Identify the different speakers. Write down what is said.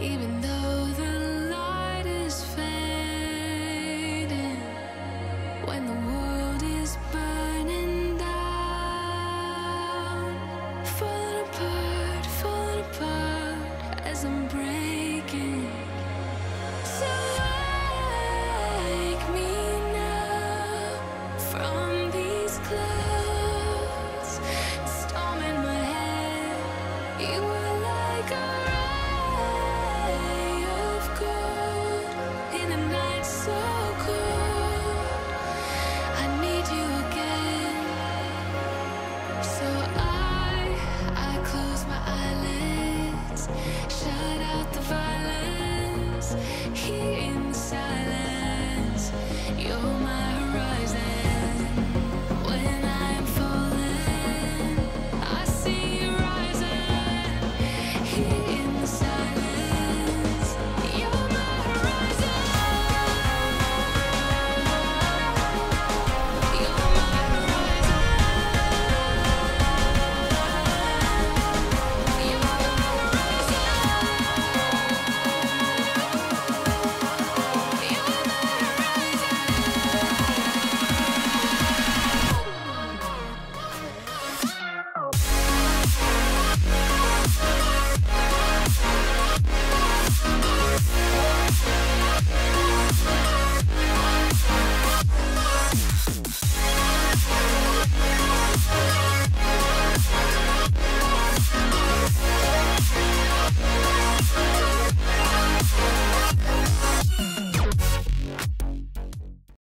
Speaker 1: even though the light is fading, when the world is burning down, falling apart, falling apart as I'm breaking. So wake me now from these clouds, storm in my head. You.